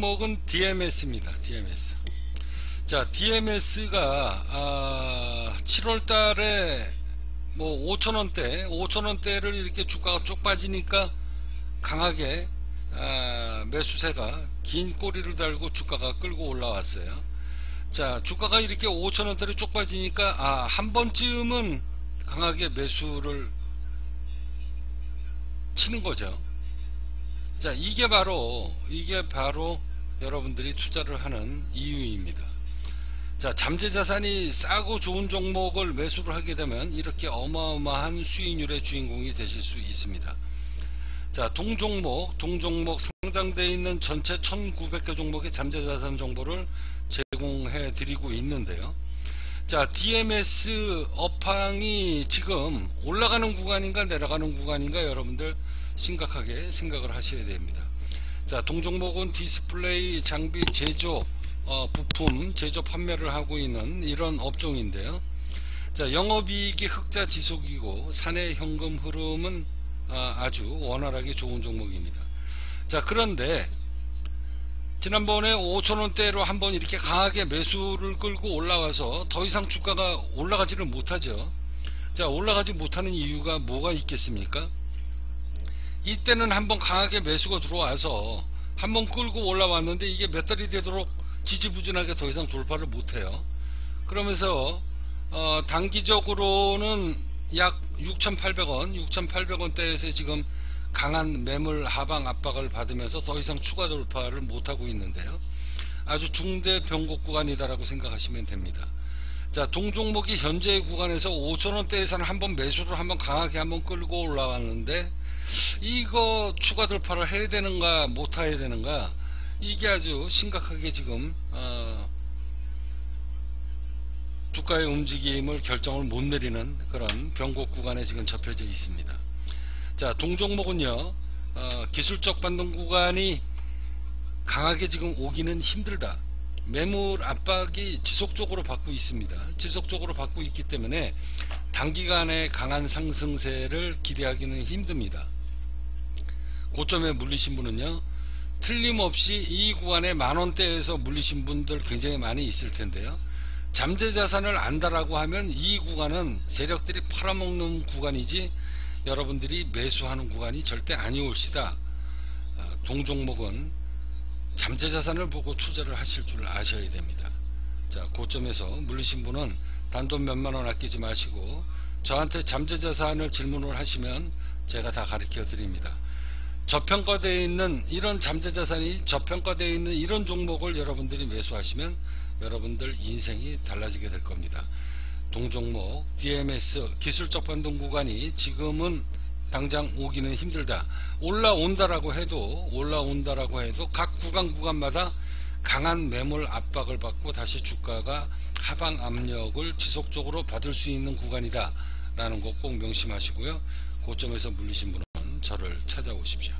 종목은 DMS입니다. DMS. 자, DMS가 아, 7월 달에 뭐 5천원대, 5천원대를 이렇게 주가가 쭉 빠지니까 강하게 아, 매수세가 긴 꼬리를 달고 주가가 끌고 올라왔어요. 자, 주가가 이렇게 5천원대로 쭉 빠지니까 아, 한 번쯤은 강하게 매수를 치는 거죠. 자, 이게 바로 이게 바로 여러분들이 투자를 하는 이유입니다. 자, 잠재 자산이 싸고 좋은 종목을 매수를 하게 되면 이렇게 어마어마한 수익률의 주인공이 되실 수 있습니다. 자, 동종목, 동종목 상장되어 있는 전체 1900개 종목의 잠재 자산 정보를 제공해 드리고 있는데요. 자, DMS 업황이 지금 올라가는 구간인가 내려가는 구간인가 여러분들 심각하게 생각을 하셔야 됩니다. 자, 동종목은 디스플레이 장비 제조 어, 부품 제조 판매를 하고 있는 이런 업종인데요. 자, 영업이익이 흑자 지속이고 사내 현금 흐름은 아, 아주 원활하게 좋은 종목입니다. 자, 그런데 지난번에 5천원대로 한번 이렇게 강하게 매수를 끌고 올라와서 더 이상 주가가 올라가지를 못하죠. 자, 올라가지 못하는 이유가 뭐가 있겠습니까? 이때는 한번 강하게 매수가 들어와서 한번 끌고 올라왔는데 이게 몇 달이 되도록 지지부진하게 더 이상 돌파를 못해요. 그러면서 어, 단기적으로는 약 6,800원, 6,800원대에서 지금 강한 매물 하방 압박을 받으면서 더 이상 추가 돌파를 못하고 있는데요. 아주 중대 변곡 구간이다라고 생각하시면 됩니다. 자, 동종목이 현재 구간에서 5천원대에서는 한번 매수를 한번 강하게 한번 끌고 올라왔는데 이거 추가 돌파를 해야 되는가 못 해야 되는가 이게 아주 심각하게 지금 어, 주가의 움직임을 결정을 못 내리는 그런 변곡 구간에 지금 접혀져 있습니다. 자 동종목은요 어, 기술적 반등 구간이 강하게 지금 오기는 힘들다. 매물 압박이 지속적으로 받고 있습니다. 지속적으로 받고 있기 때문에 단기간에 강한 상승세를 기대하기는 힘듭니다. 고점에 물리신 분은요 틀림없이 이 구간에 만원대에서 물리신 분들 굉장히 많이 있을 텐데요. 잠재자산을 안다라고 하면 이 구간은 세력들이 팔아먹는 구간이지 여러분들이 매수하는 구간이 절대 아니올시다. 아, 동종목은 잠재자산을 보고 투자를 하실 줄 아셔야 됩니다. 자 고점에서 물리신 분은 단돈 몇만원 아끼지 마시고 저한테 잠재자산을 질문을 하시면 제가 다 가르쳐 드립니다 저평가되어 있는 이런 잠재자산이 저평가되어 있는 이런 종목을 여러분들이 매수하시면 여러분들 인생이 달라지게 될 겁니다. 동종목 DMS 기술적 반등 구간이 지금은 당장 오기는 힘들다. 올라온다라고 해도 올라온다라고 해도 각 구간 구간마다 강한 매물 압박을 받고 다시 주가가 하방 압력을 지속적으로 받을 수 있는 구간이다 라는 거 꼭 명심하시고요 고점에서 물리신 분은 저를 찾아오십시오